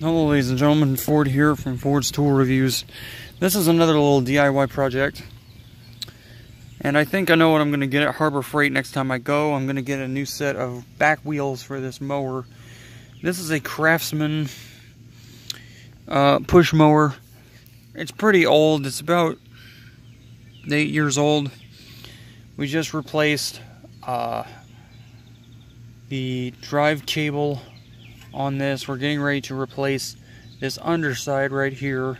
Hello ladies and gentlemen, Ford here from Ford's Tool Reviews. This is another little DIY project. And I think I know what I'm going to get at Harbor Freight next time I go. I'm going to get a new set of back wheels for this mower. This is a Craftsman uh, push mower. It's pretty old. It's about 8 years old. We just replaced uh, the drive cable on this. We're getting ready to replace this underside right here.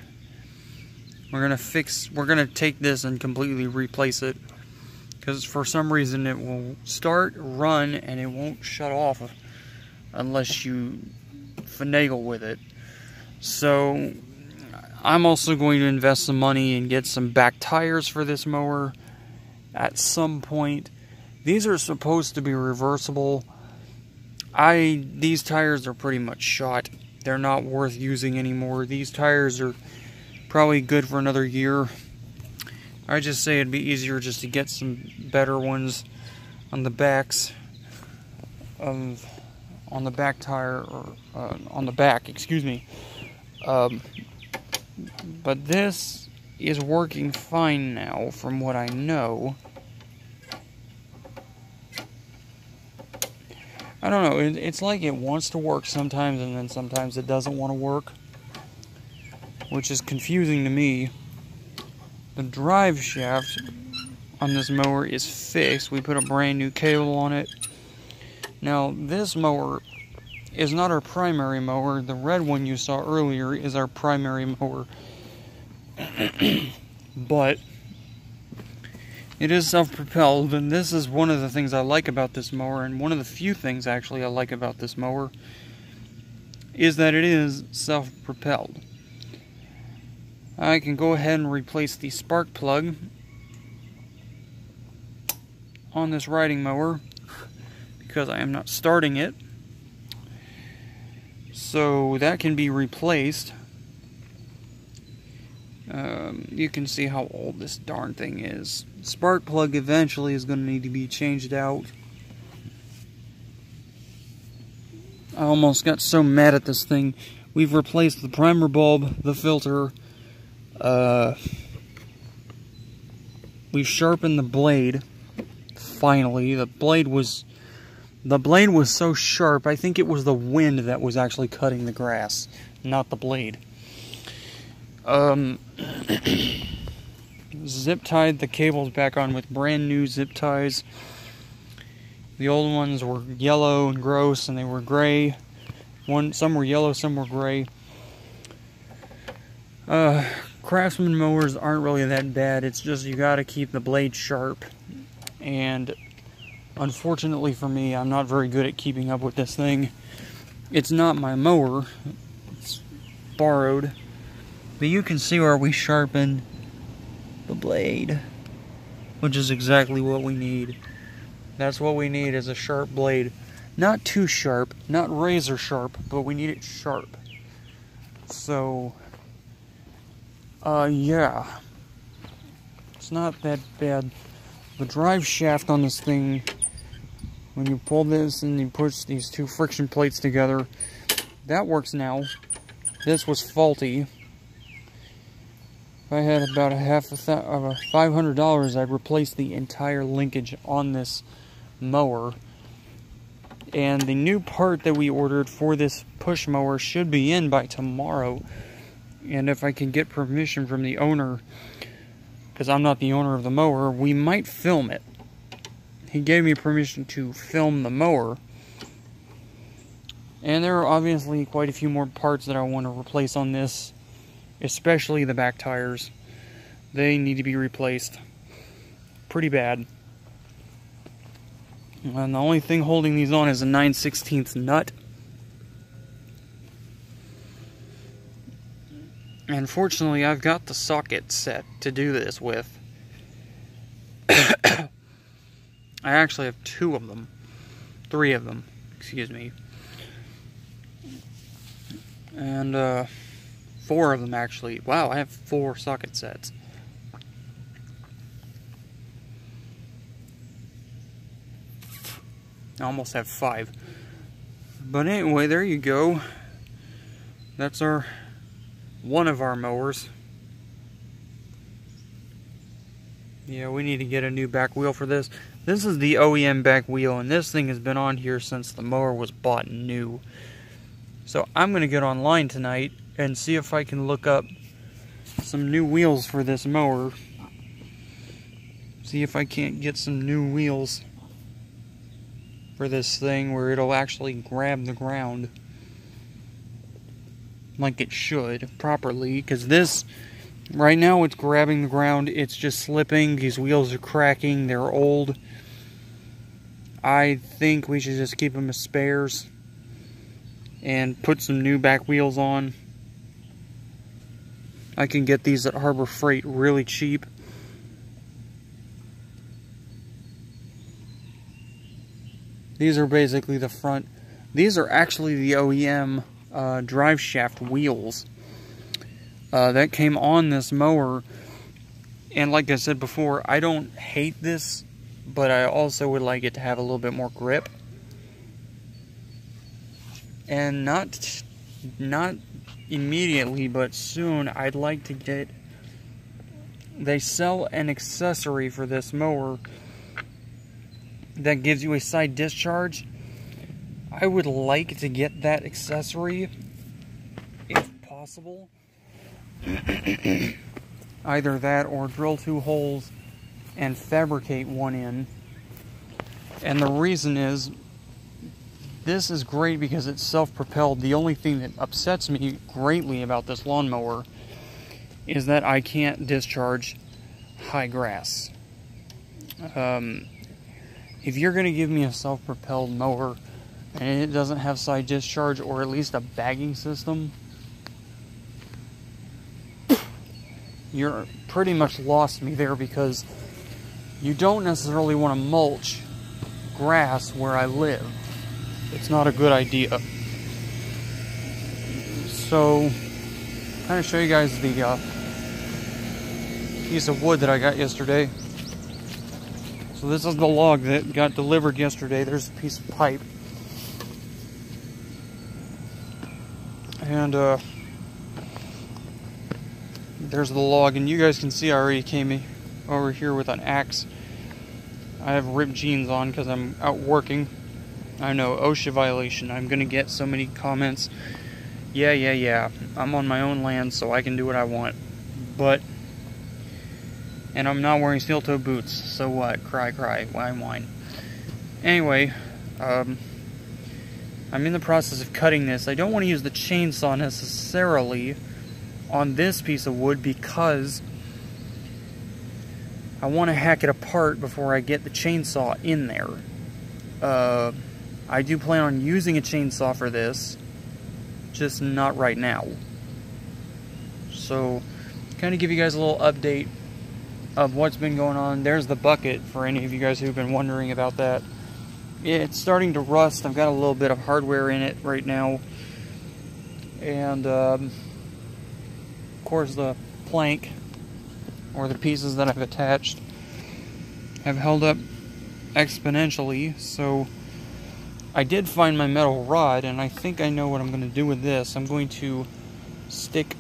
We're gonna fix, we're gonna take this and completely replace it because for some reason it will start, run, and it won't shut off unless you finagle with it. So I'm also going to invest some money and get some back tires for this mower at some point. These are supposed to be reversible. I these tires are pretty much shot. They're not worth using anymore. These tires are probably good for another year. I just say it'd be easier just to get some better ones on the backs of on the back tire or uh, on the back, excuse me. Um, but this is working fine now from what I know. I don't know. It, it's like it wants to work sometimes, and then sometimes it doesn't want to work, which is confusing to me. The drive shaft on this mower is fixed. We put a brand new cable on it. Now, this mower is not our primary mower. The red one you saw earlier is our primary mower. but it is self-propelled, and this is one of the things I like about this mower, and one of the few things actually I like about this mower, is that it is self-propelled. I can go ahead and replace the spark plug on this riding mower because I am not starting it. So that can be replaced. Um, you can see how old this darn thing is. Spark plug eventually is going to need to be changed out. I almost got so mad at this thing. We've replaced the primer bulb, the filter, uh, we've sharpened the blade. Finally, the blade was the blade was so sharp. I think it was the wind that was actually cutting the grass, not the blade. Um, zip tied the cables back on with brand new zip ties. The old ones were yellow and gross, and they were gray. One, some were yellow, some were gray. Uh, Craftsman mowers aren't really that bad. It's just you got to keep the blade sharp. And unfortunately for me, I'm not very good at keeping up with this thing. It's not my mower. It's borrowed. But you can see where we sharpened the blade, which is exactly what we need. That's what we need is a sharp blade. Not too sharp, not razor sharp, but we need it sharp. So, uh, yeah. It's not that bad. The drive shaft on this thing, when you pull this and you push these two friction plates together, that works now. This was faulty. If I had about a half a of a five hundred dollars, I'd replace the entire linkage on this mower. And the new part that we ordered for this push mower should be in by tomorrow. And if I can get permission from the owner, because I'm not the owner of the mower, we might film it. He gave me permission to film the mower. And there are obviously quite a few more parts that I want to replace on this especially the back tires. They need to be replaced pretty bad. And the only thing holding these on is a 9 16th nut. And fortunately, I've got the socket set to do this with. I actually have two of them. Three of them, excuse me. And, uh, four of them actually. Wow, I have four socket sets. I almost have five. But anyway, there you go. that's our one of our mowers. Yeah, we need to get a new back wheel for this. This is the OEM back wheel, and this thing has been on here since the mower was bought new. So I'm going to get online tonight and see if I can look up some new wheels for this mower. See if I can't get some new wheels for this thing where it'll actually grab the ground like it should properly because this right now it's grabbing the ground. It's just slipping. These wheels are cracking. They're old. I think we should just keep them as spares and put some new back wheels on I can get these at Harbor Freight really cheap these are basically the front these are actually the OEM uh, drive shaft wheels uh, that came on this mower. And like I said before, I don't hate this, but I also would like it to have a little bit more grip. And not, not immediately, but soon, I'd like to get... They sell an accessory for this mower that gives you a side discharge I would like to get that accessory if possible. Either that or drill two holes and fabricate one in. And the reason is this is great because it's self-propelled. The only thing that upsets me greatly about this lawnmower is that I can't discharge high grass. Um, if you're going to give me a self-propelled mower and it doesn't have side discharge or at least a bagging system, you're pretty much lost me there because you don't necessarily want to mulch grass where I live. It's not a good idea. So, kind of show you guys the uh, piece of wood that I got yesterday. So this is the log that got delivered yesterday. There's a piece of pipe. And uh, there's the log, and you guys can see I already came over here with an axe. I have ripped jeans on because I'm out working. I know, OSHA violation. I'm going to get so many comments. Yeah, yeah, yeah. I'm on my own land, so I can do what I want. But, and I'm not wearing steel toe boots, so what? Cry, cry, whine, whine. Anyway, um, I'm in the process of cutting this. I don't want to use the chainsaw necessarily on this piece of wood because I want to hack it apart before I get the chainsaw in there. Uh, I do plan on using a chainsaw for this, just not right now. So, kind of give you guys a little update of what's been going on. There's the bucket for any of you guys who've been wondering about that it's starting to rust. I've got a little bit of hardware in it right now. And, um, of course, the plank, or the pieces that I've attached, have held up exponentially. So, I did find my metal rod, and I think I know what I'm going to do with this. I'm going to stick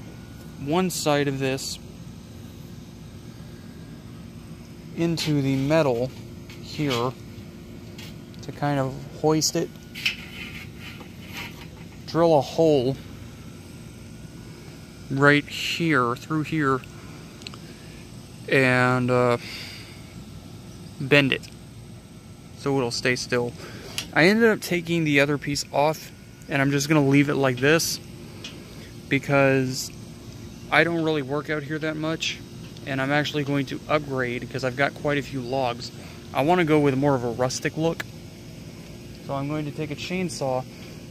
one side of this into the metal here to kind of hoist it. Drill a hole right here, through here, and uh, bend it so it'll stay still. I ended up taking the other piece off and I'm just going to leave it like this because I don't really work out here that much and I'm actually going to upgrade because I've got quite a few logs. I want to go with more of a rustic look so I'm going to take a chainsaw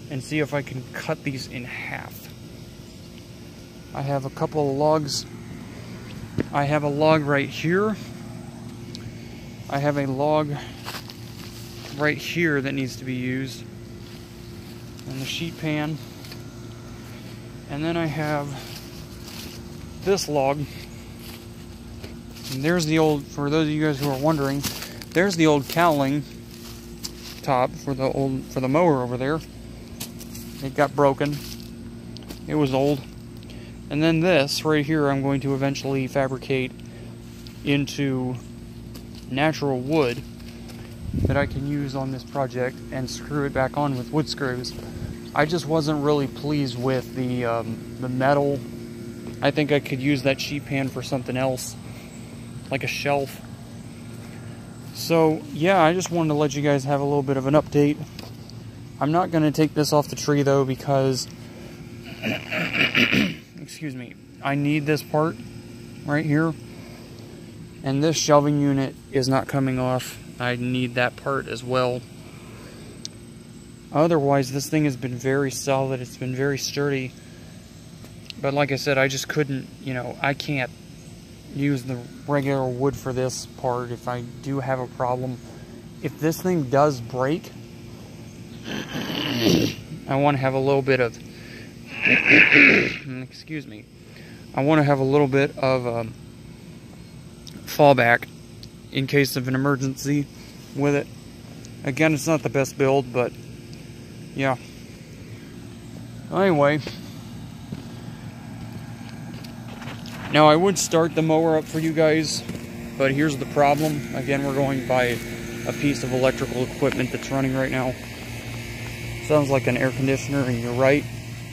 and see if I can cut these in half. I have a couple of logs. I have a log right here. I have a log right here that needs to be used. And the sheet pan. And then I have this log. And there's the old, for those of you guys who are wondering, there's the old cowling top for the old for the mower over there. It got broken. It was old. And then this right here I'm going to eventually fabricate into natural wood that I can use on this project and screw it back on with wood screws. I just wasn't really pleased with the um, the metal. I think I could use that sheet pan for something else, like a shelf. So yeah, I just wanted to let you guys have a little bit of an update. I'm not going to take this off the tree though because, excuse me, I need this part right here. And this shelving unit is not coming off. I need that part as well. Otherwise, this thing has been very solid. It's been very sturdy. But like I said, I just couldn't, you know, I can't use the regular wood for this part if I do have a problem. If this thing does break, I want to have a little bit of, excuse me, I want to have a little bit of um, fallback in case of an emergency with it. Again, it's not the best build, but yeah. Anyway, now I would start the mower up for you guys, but here's the problem. Again, we're going by a piece of electrical equipment that's running right now. Sounds like an air conditioner, and you're right,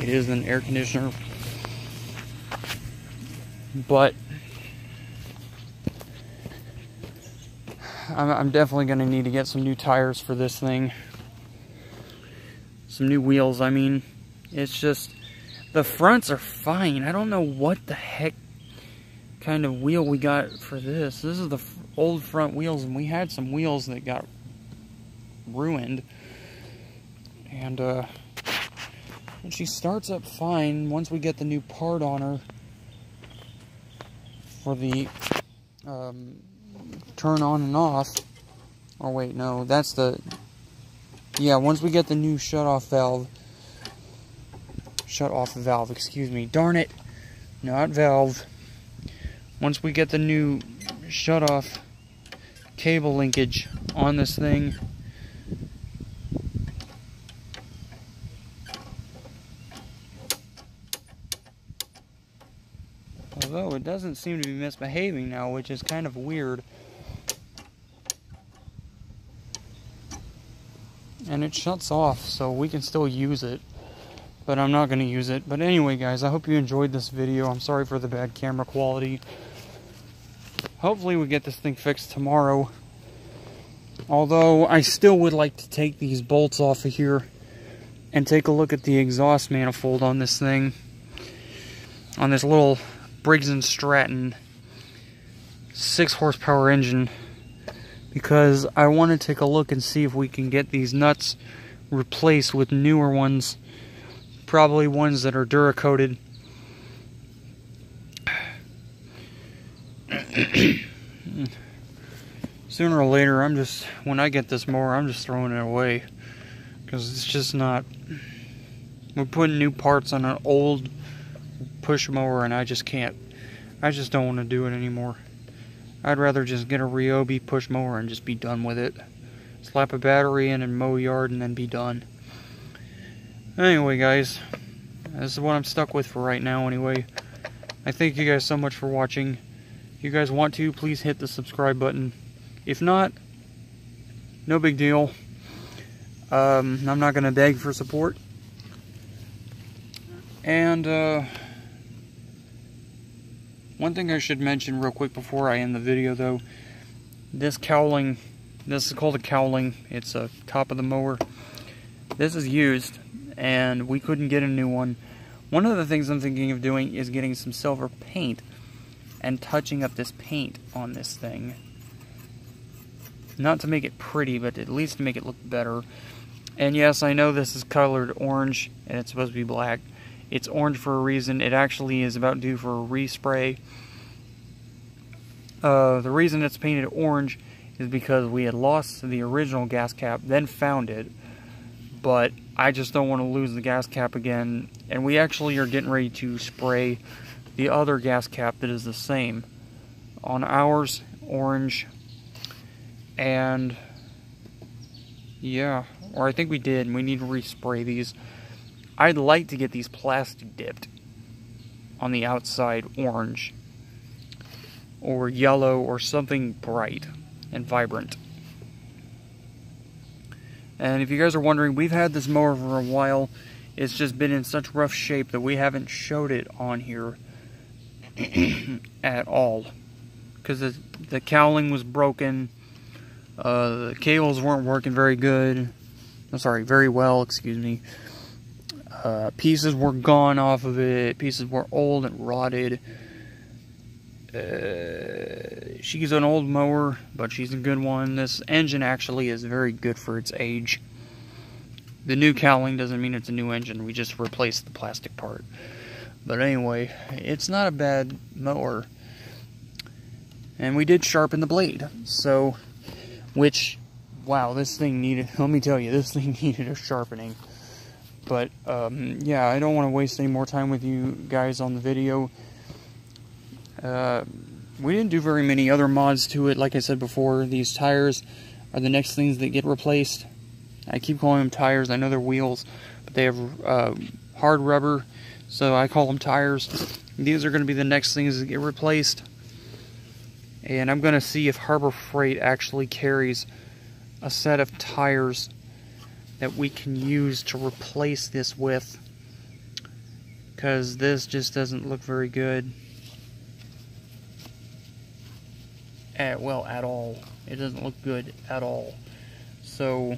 it is an air conditioner. But I'm, definitely going to need to get some new tires for this thing. Some new wheels, I mean. It's just, the fronts are fine. I don't know what the heck kind of wheel we got for this. This is the old front wheels, and we had some wheels that got ruined. And, uh, and she starts up fine once we get the new part on her for the um, turn on and off. Or wait, no, that's the... Yeah, once we get the new shut-off valve... Shut-off valve, excuse me. Darn it! Not valve. Once we get the new shut-off cable linkage on this thing... Although it doesn't seem to be misbehaving now, which is kind of weird. And it shuts off so we can still use it but I'm not going to use it. But anyway guys I hope you enjoyed this video. I'm sorry for the bad camera quality. Hopefully we get this thing fixed tomorrow. Although I still would like to take these bolts off of here and take a look at the exhaust manifold on this thing on this little Briggs & Stratton 6 horsepower engine because I want to take a look and see if we can get these nuts replaced with newer ones, probably ones that are Duracoated. Sooner or later, I'm just, when I get this mower, I'm just throwing it away because it's just not, we're putting new parts on an old push mower and I just can't, I just don't want to do it anymore. I'd rather just get a Ryobi push mower and just be done with it. Slap a battery in and mow yard and then be done. Anyway, guys, this is what I'm stuck with for right now anyway. I thank you guys so much for watching. If you guys want to, please hit the subscribe button. If not, no big deal. Um, I'm not going to beg for support. And, uh... One thing I should mention real quick before I end the video though, this cowling, this is called a cowling, it's a top of the mower. This is used and we couldn't get a new one. One of the things I'm thinking of doing is getting some silver paint and touching up this paint on this thing. Not to make it pretty, but at least to make it look better. And yes, I know this is colored orange and it's supposed to be black. It's orange for a reason. It actually is about due for a respray. Uh, the reason it's painted orange is because we had lost the original gas cap, then found it. But I just don't want to lose the gas cap again. And we actually are getting ready to spray the other gas cap that is the same. On ours, orange. And yeah, or I think we did. We need to respray these. I'd like to get these plastic dipped on the outside orange or yellow or something bright and vibrant. And if you guys are wondering, we've had this mower for a while. It's just been in such rough shape that we haven't showed it on here at all. Because the, the cowling was broken. Uh, the cables weren't working very good. I'm sorry, very well, excuse me. Uh, pieces were gone off of it. Pieces were old and rotted. Uh, she's an old mower, but she's a good one. This engine actually is very good for its age. The new cowling doesn't mean it's a new engine. We just replaced the plastic part. But anyway, it's not a bad mower. And we did sharpen the blade. So, which, wow, this thing needed, let me tell you, this thing needed a sharpening. But, um, yeah, I don't want to waste any more time with you guys on the video. Uh, we didn't do very many other mods to it. Like I said before, these tires are the next things that get replaced. I keep calling them tires. I know they're wheels, but they have uh, hard rubber, so I call them tires. These are going to be the next things that get replaced. And I'm going to see if Harbor Freight actually carries a set of tires that we can use to replace this with. Because this just doesn't look very good. at well at all. It doesn't look good at all. So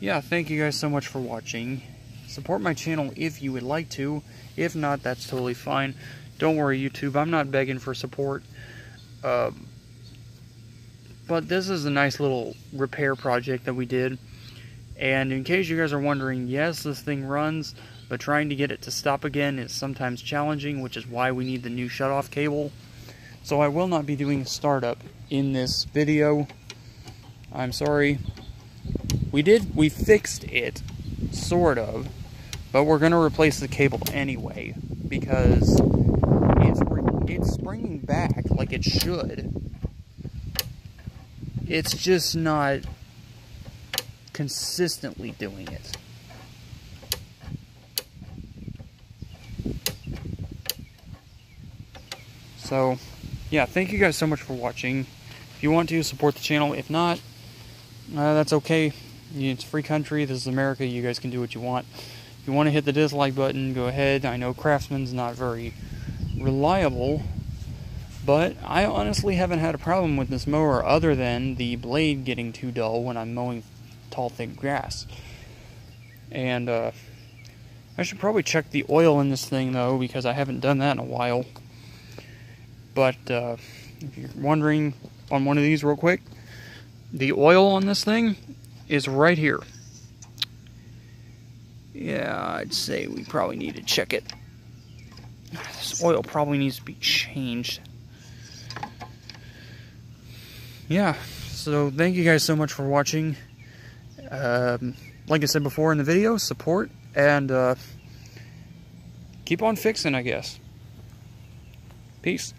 yeah, thank you guys so much for watching. Support my channel if you would like to. If not, that's totally fine. Don't worry, YouTube. I'm not begging for support. Uh, but this is a nice little repair project that we did. And in case you guys are wondering, yes, this thing runs, but trying to get it to stop again is sometimes challenging, which is why we need the new shutoff cable. So I will not be doing a startup in this video. I'm sorry. We did, we fixed it, sort of, but we're going to replace the cable anyway because it's, it's springing back like it should. It's just not consistently doing it. So, yeah, thank you guys so much for watching. If you want to, support the channel. If not, uh, that's okay. It's free country. This is America. You guys can do what you want. If you want to hit the dislike button, go ahead. I know Craftsman's not very reliable, but I honestly haven't had a problem with this mower other than the blade getting too dull when I'm mowing tall, thick grass. And uh, I should probably check the oil in this thing, though, because I haven't done that in a while. But uh, if you're wondering on one of these real quick, the oil on this thing is right here. Yeah, I'd say we probably need to check it. This oil probably needs to be changed. Yeah, so thank you guys so much for watching. Um, like I said before in the video, support and uh, keep on fixing, I guess. Peace.